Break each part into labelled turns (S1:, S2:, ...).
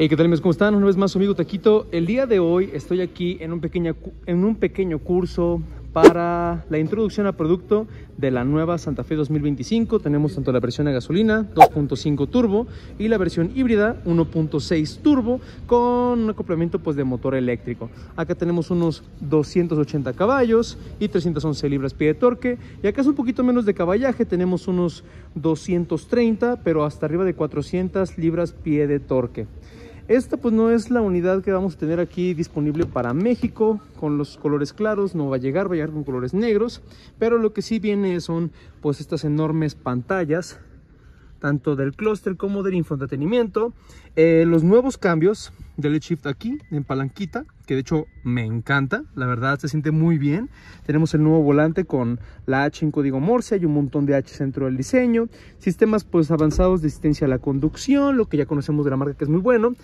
S1: Hey, ¿qué tal amigos? ¿Cómo están? Una vez más su amigo Taquito. El día de hoy estoy aquí en un, pequeño, en un pequeño curso para la introducción al producto de la nueva Santa Fe 2025. Tenemos tanto la versión a gasolina 2.5 turbo y la versión híbrida 1.6 turbo con un acoplamiento pues, de motor eléctrico. Acá tenemos unos 280 caballos y 311 libras pie de torque. Y acá es un poquito menos de caballaje, tenemos unos 230, pero hasta arriba de 400 libras pie de torque. Esta pues no es la unidad que vamos a tener aquí disponible para México con los colores claros, no va a llegar, va a llegar con colores negros, pero lo que sí viene son pues estas enormes pantallas tanto del clúster como del infoentretenimiento. Eh, los nuevos cambios del shift aquí en palanquita, que de hecho me encanta, la verdad se siente muy bien. Tenemos el nuevo volante con la H en código Morse, hay un montón de H dentro del diseño. Sistemas pues avanzados de asistencia a la conducción, lo que ya conocemos de la marca que es muy bueno.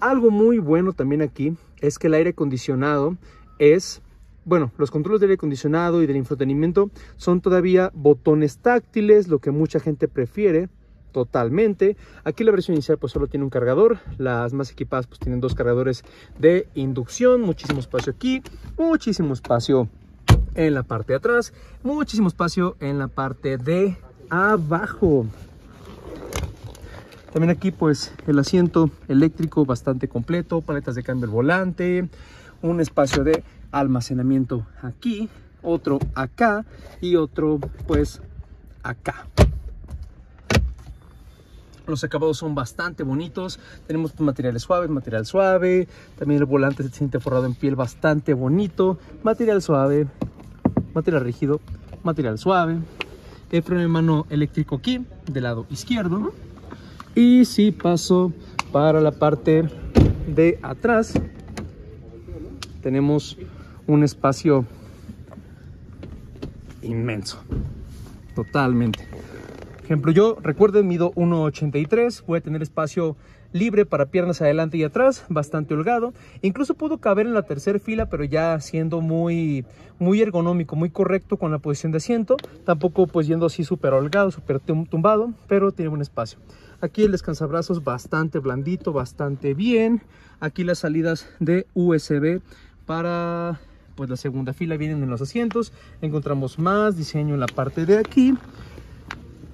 S1: Algo muy bueno también aquí es que el aire acondicionado es bueno, los controles del aire acondicionado y del infotenimiento son todavía botones táctiles, lo que mucha gente prefiere totalmente. Aquí la versión inicial pues solo tiene un cargador, las más equipadas pues tienen dos cargadores de inducción, muchísimo espacio aquí, muchísimo espacio en la parte de atrás, muchísimo espacio en la parte de abajo. También aquí pues el asiento eléctrico bastante completo, paletas de cambio al volante, un espacio de almacenamiento aquí, otro acá y otro pues acá. Los acabados son bastante bonitos. Tenemos materiales suaves, material suave. También el volante se siente forrado en piel bastante bonito. Material suave, material rígido, material suave. El freno de mano eléctrico aquí, del lado izquierdo. Y si paso para la parte de atrás, tenemos un espacio inmenso. Totalmente ejemplo, yo recuerden, mido 1,83, voy a tener espacio libre para piernas adelante y atrás, bastante holgado. Incluso puedo caber en la tercera fila, pero ya siendo muy, muy ergonómico, muy correcto con la posición de asiento. Tampoco pues yendo así súper holgado, súper tumbado, pero tiene buen espacio. Aquí el descansabrazos bastante blandito, bastante bien. Aquí las salidas de USB para pues la segunda fila vienen en los asientos. Encontramos más diseño en la parte de aquí.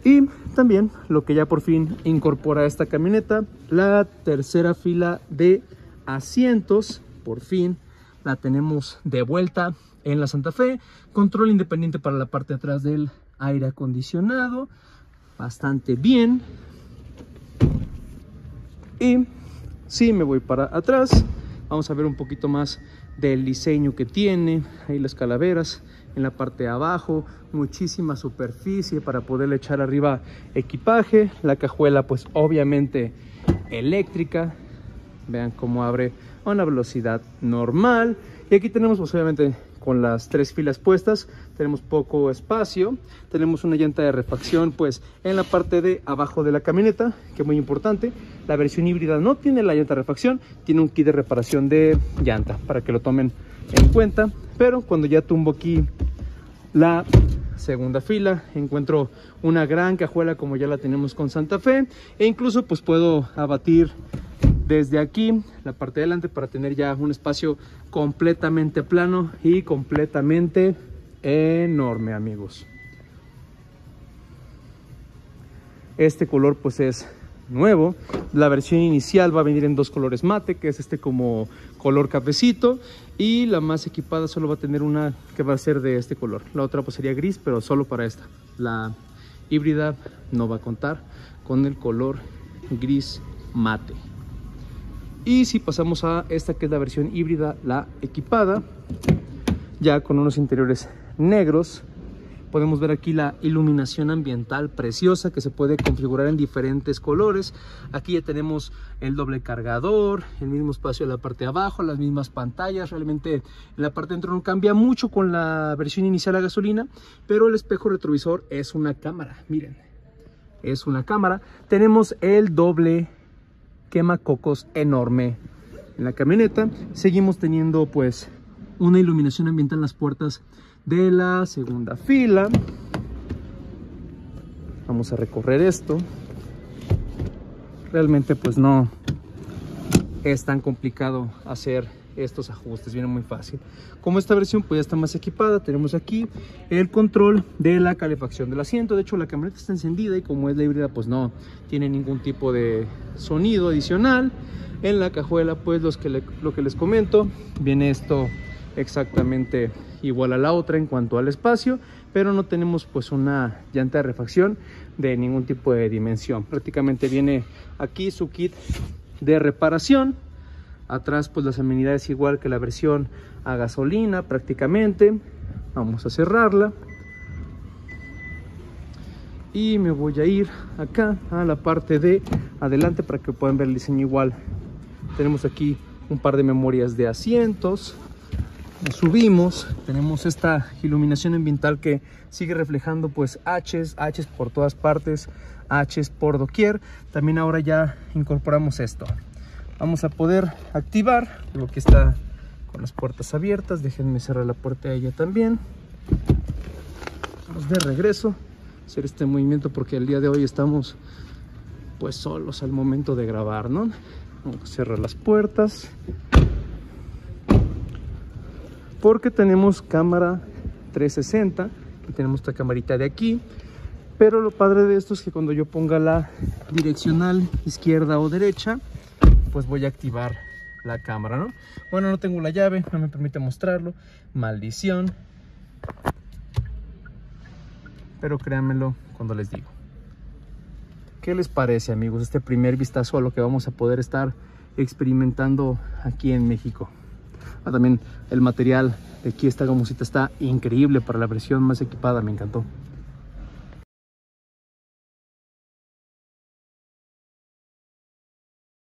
S1: Y también lo que ya por fin incorpora esta camioneta, la tercera fila de asientos, por fin la tenemos de vuelta en la Santa Fe. Control independiente para la parte de atrás del aire acondicionado, bastante bien. Y si me voy para atrás, vamos a ver un poquito más del diseño que tiene, ahí las calaveras en la parte de abajo, muchísima superficie para poder echar arriba equipaje, la cajuela pues obviamente eléctrica, vean cómo abre a una velocidad normal. Y aquí tenemos pues obviamente con las tres filas puestas tenemos poco espacio. Tenemos una llanta de refacción pues en la parte de abajo de la camioneta que es muy importante. La versión híbrida no tiene la llanta de refacción tiene un kit de reparación de llanta para que lo tomen en cuenta. Pero cuando ya tumbo aquí la segunda fila encuentro una gran cajuela como ya la tenemos con Santa Fe. E incluso pues puedo abatir desde aquí la parte de adelante para tener ya un espacio completamente plano y completamente enorme amigos. Este color pues es nuevo. La versión inicial va a venir en dos colores mate que es este como color cafecito y la más equipada solo va a tener una que va a ser de este color. La otra pues sería gris pero solo para esta. La híbrida no va a contar con el color gris mate y si pasamos a esta que es la versión híbrida, la equipada, ya con unos interiores negros, podemos ver aquí la iluminación ambiental preciosa que se puede configurar en diferentes colores. Aquí ya tenemos el doble cargador, el mismo espacio en la parte de abajo, las mismas pantallas. Realmente en la parte dentro no cambia mucho con la versión inicial a gasolina, pero el espejo retrovisor es una cámara, miren. Es una cámara. Tenemos el doble quema cocos enorme en la camioneta. Seguimos teniendo pues una iluminación ambiental en las puertas de la segunda fila. Vamos a recorrer esto. Realmente pues no, es tan complicado hacer estos ajustes, viene muy fácil. Como esta versión pues ya está más equipada, tenemos aquí el control de la calefacción del asiento. De hecho la camioneta está encendida y como es la híbrida pues no tiene ningún tipo de sonido adicional. En la cajuela pues los que lo que les comento, viene esto exactamente igual a la otra en cuanto al espacio, pero no tenemos pues una llanta de refacción de ningún tipo de dimensión. Prácticamente viene aquí su kit de reparación Atrás pues las amenidades igual que la versión a gasolina prácticamente. Vamos a cerrarla. Y me voy a ir acá a la parte de adelante para que puedan ver el diseño igual. Tenemos aquí un par de memorias de asientos. Subimos, tenemos esta iluminación ambiental que sigue reflejando pues H's, H's por todas partes, H's por doquier. También ahora ya incorporamos esto vamos a poder activar lo que está con las puertas abiertas. Déjenme cerrar la puerta de ella también. Vamos de regreso. Hacer este movimiento porque el día de hoy estamos pues solos al momento de grabar no vamos a las puertas. Porque tenemos cámara 360 y tenemos esta camarita de aquí. Pero lo padre de esto es que cuando yo ponga la direccional izquierda o derecha pues voy a activar la cámara, ¿no? Bueno, no tengo la llave, no me permite mostrarlo. Maldición. Pero créanmelo cuando les digo. ¿Qué les parece, amigos? Este primer vistazo a lo que vamos a poder estar experimentando aquí en México. Ah, también el material de aquí, esta gomosita está increíble para la versión más equipada, me encantó.